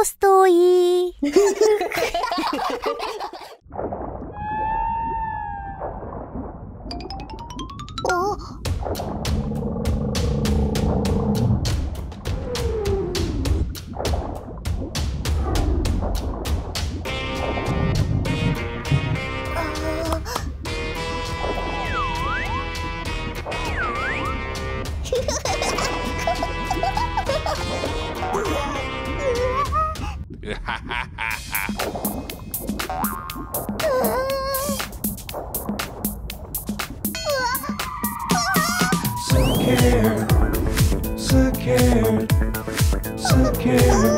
ーストイー。あ scared, scared, scared.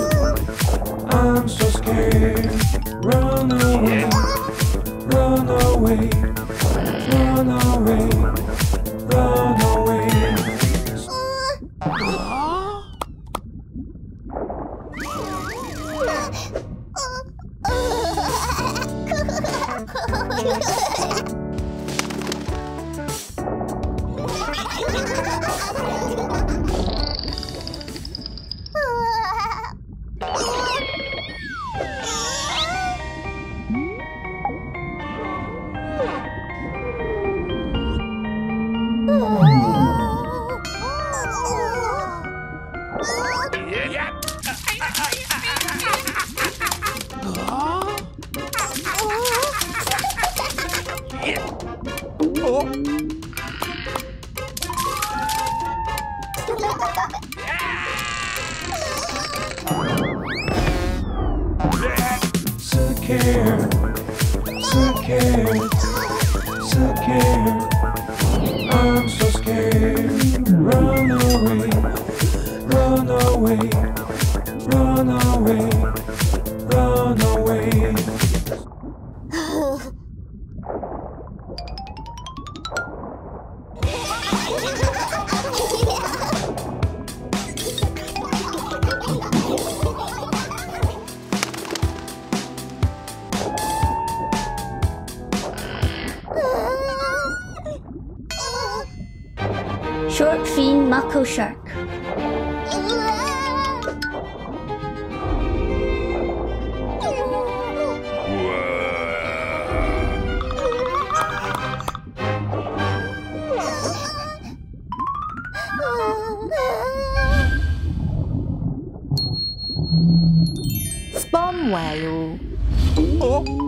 Oh.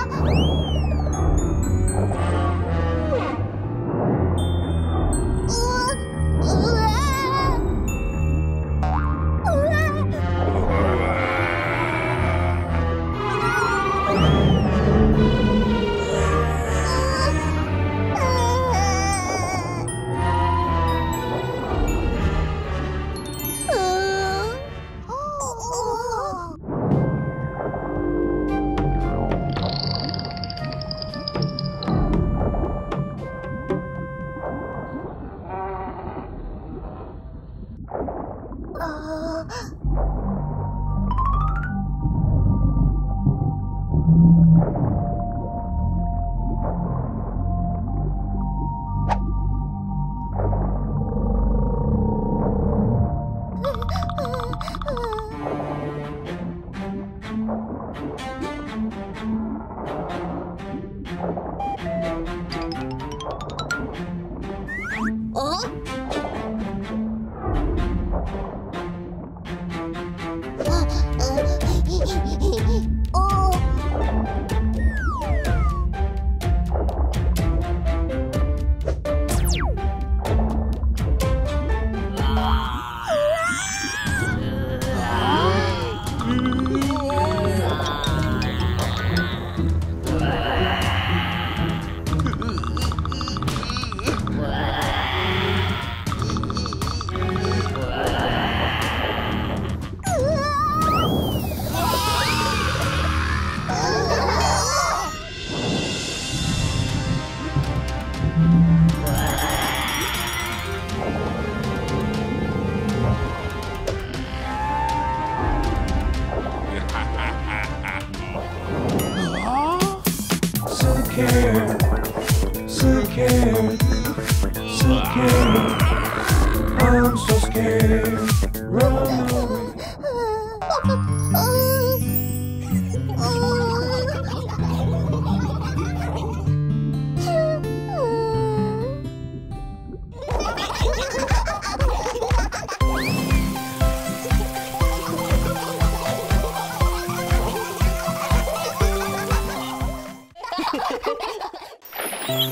Oh!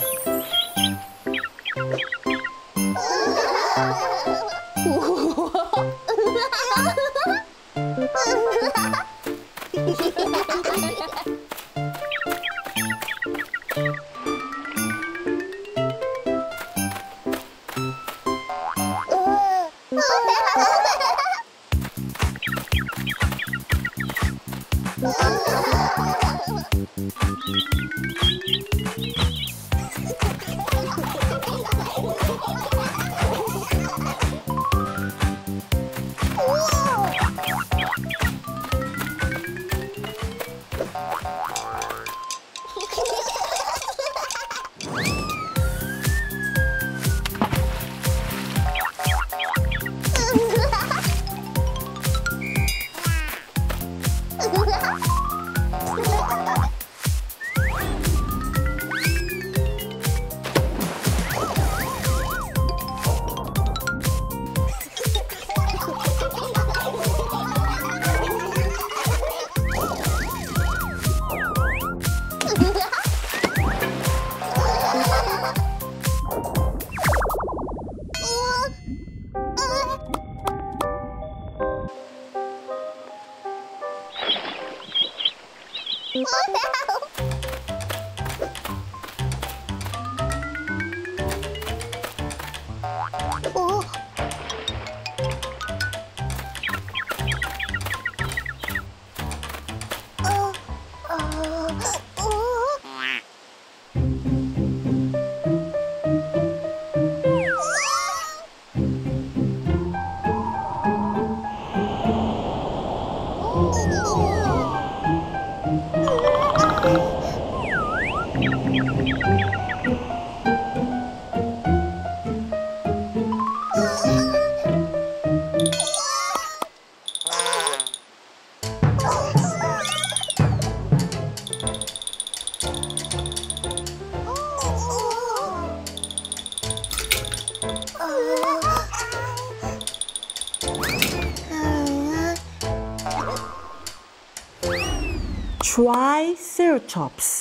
Triceratops.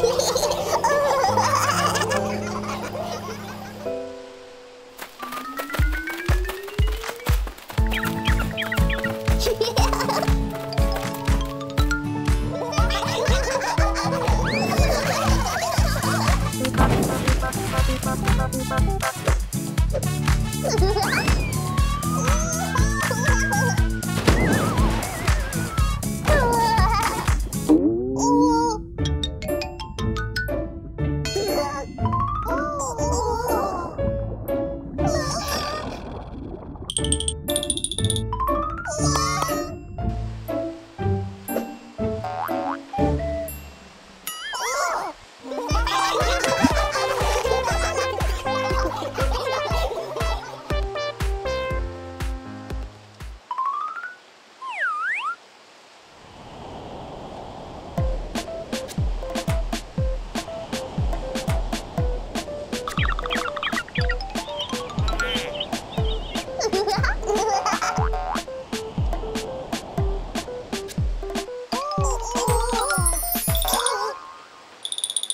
Yeah.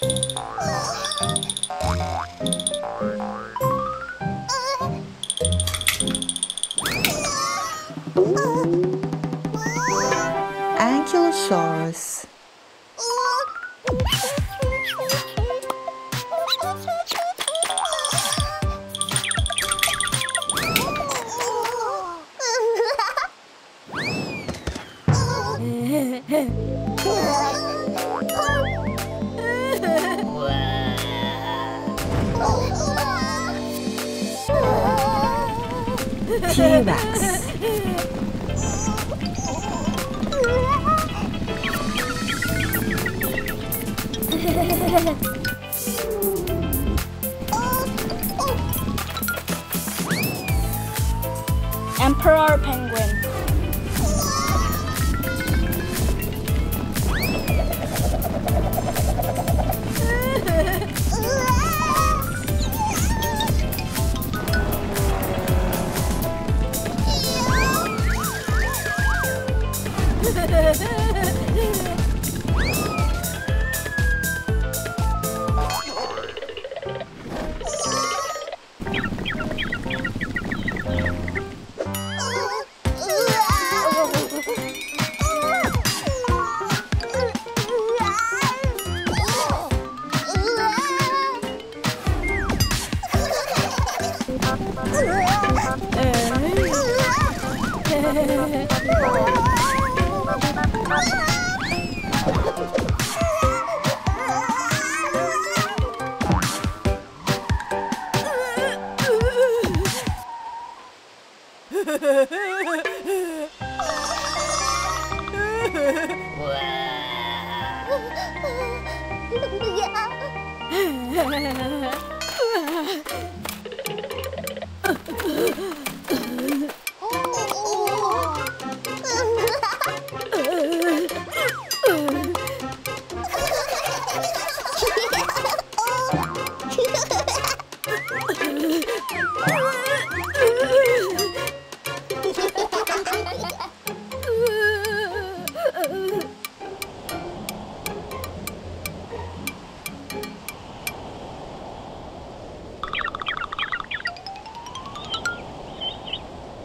Ah!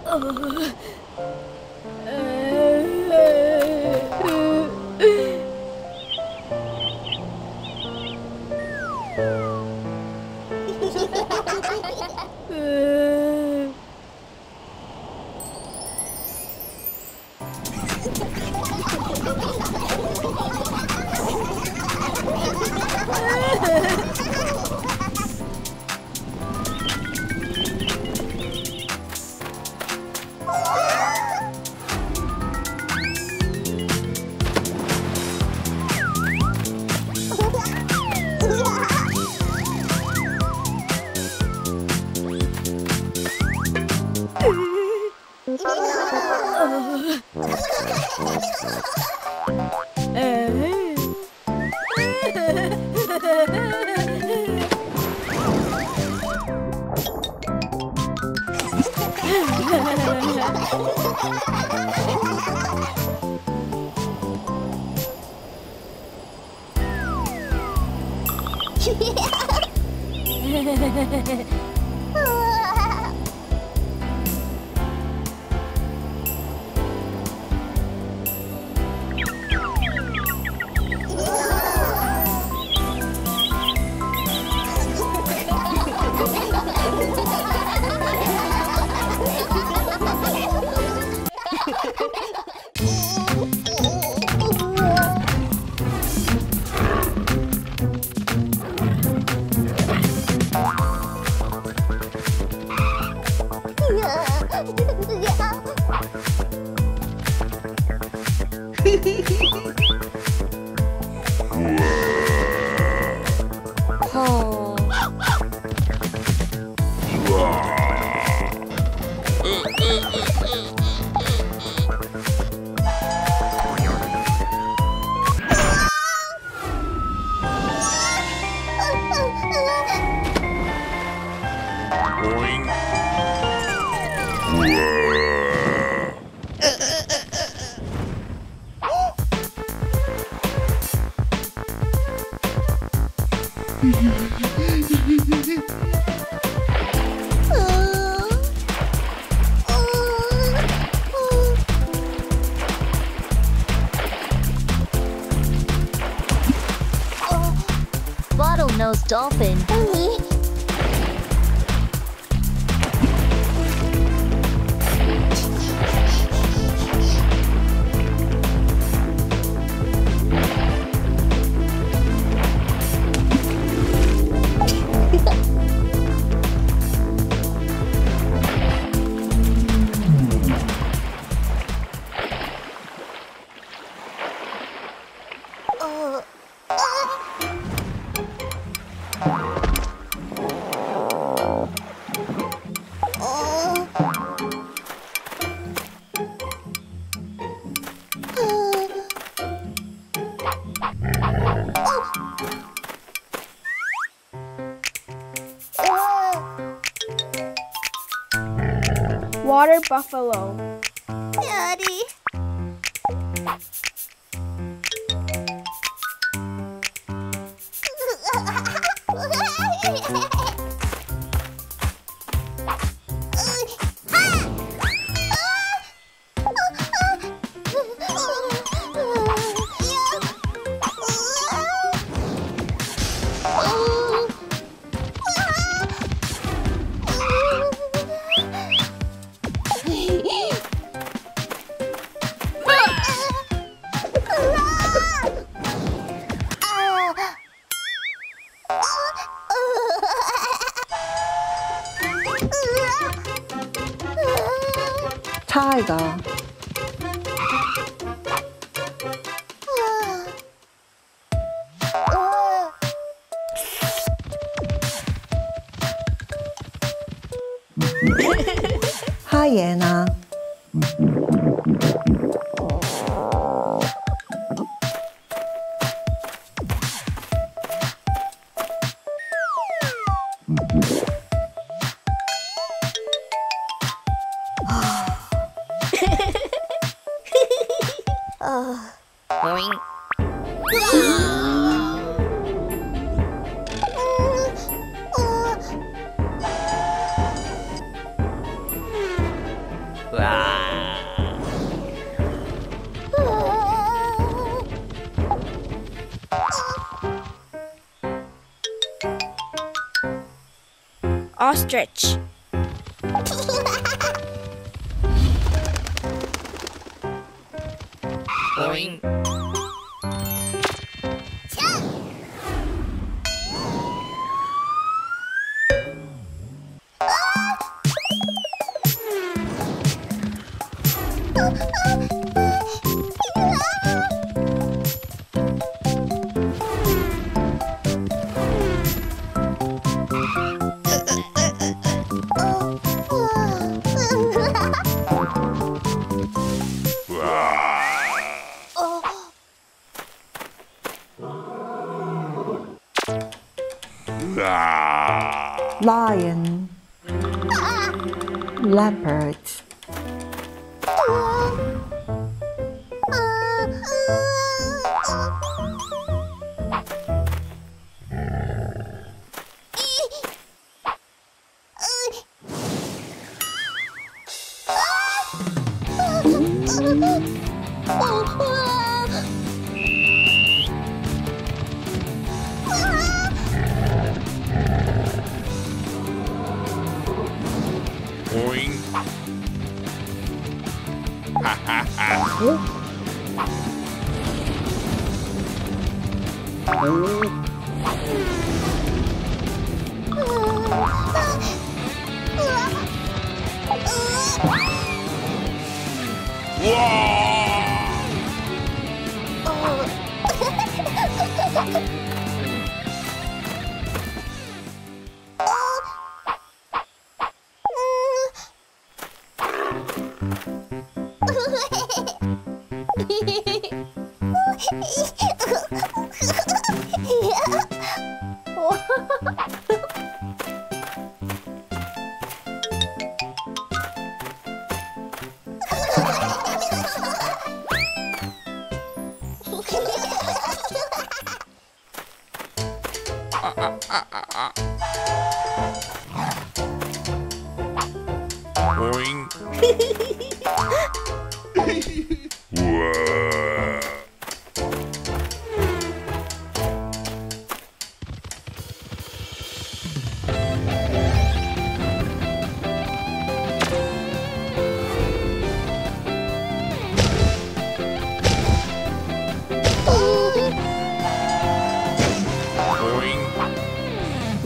呃呃 Dolphin. Buffalo. Ostrich.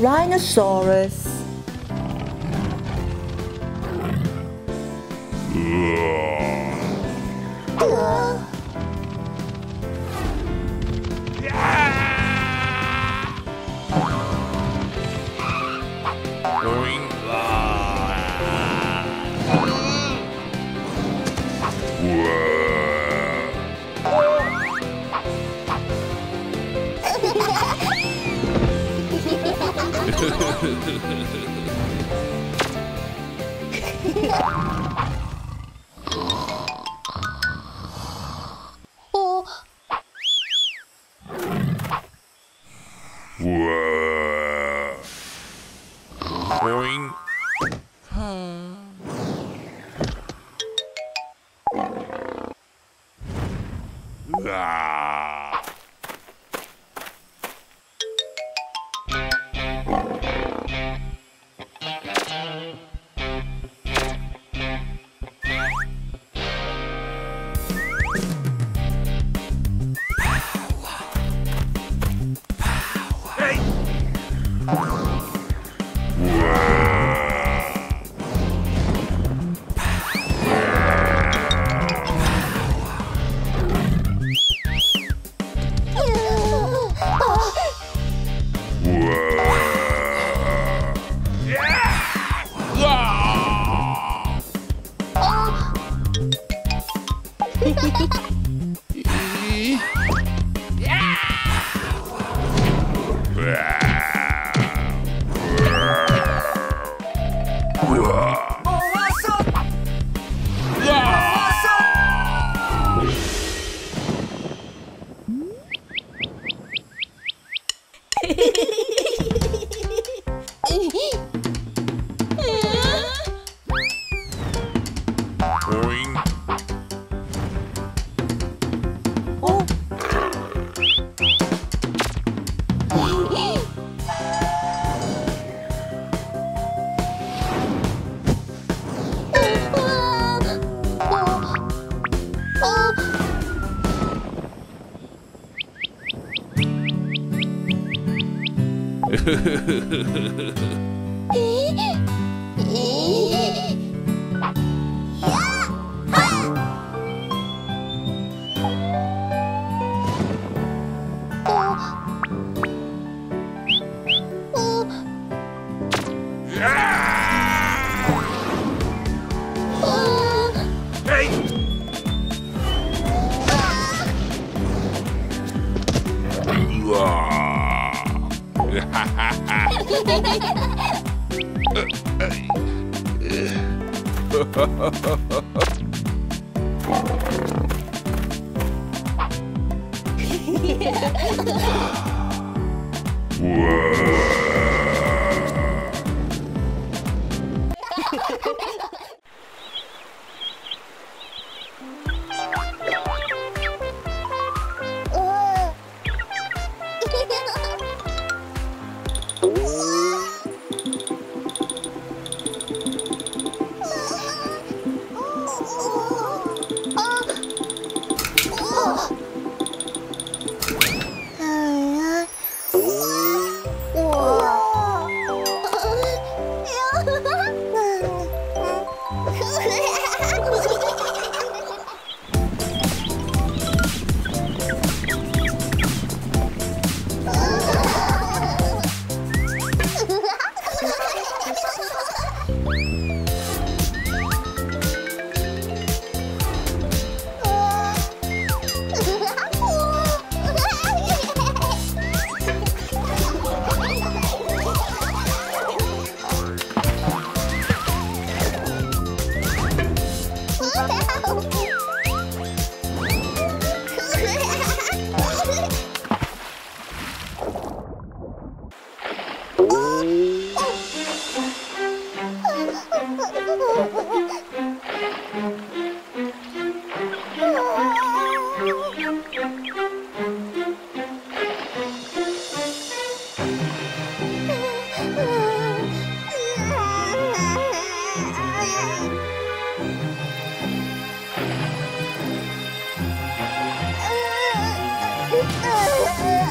Rhinoceros. Ha ha ha ha ha ha! Oh. Yay!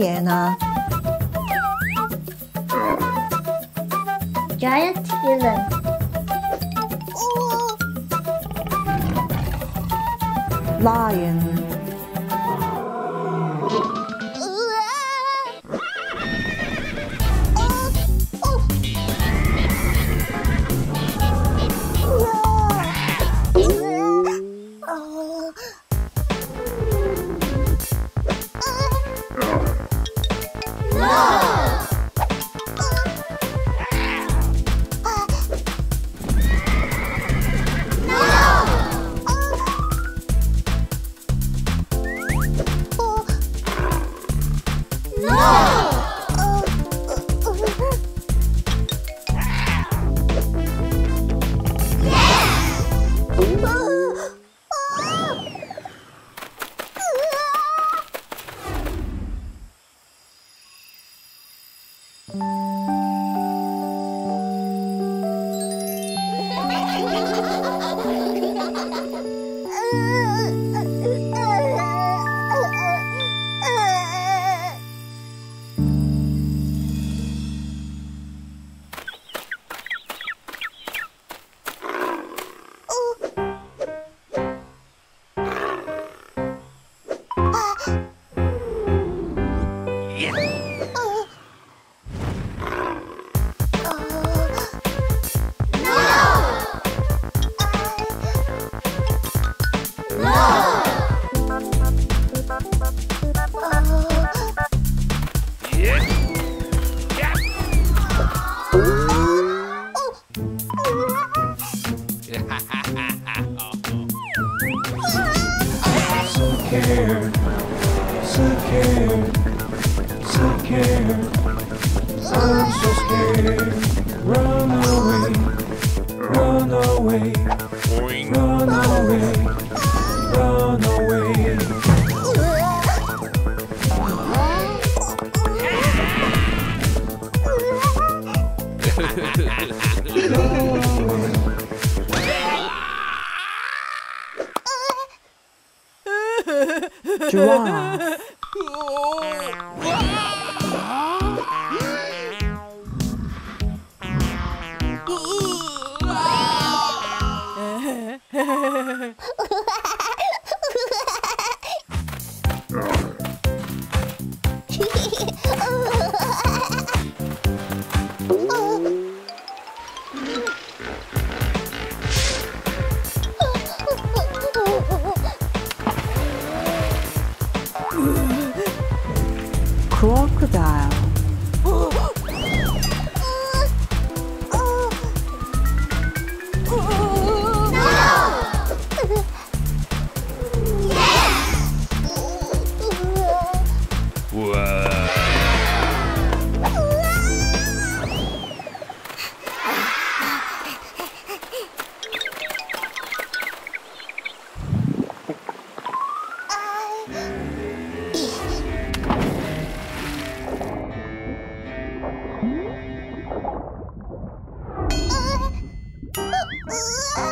Hyena. Giant eland. Lion. Uau!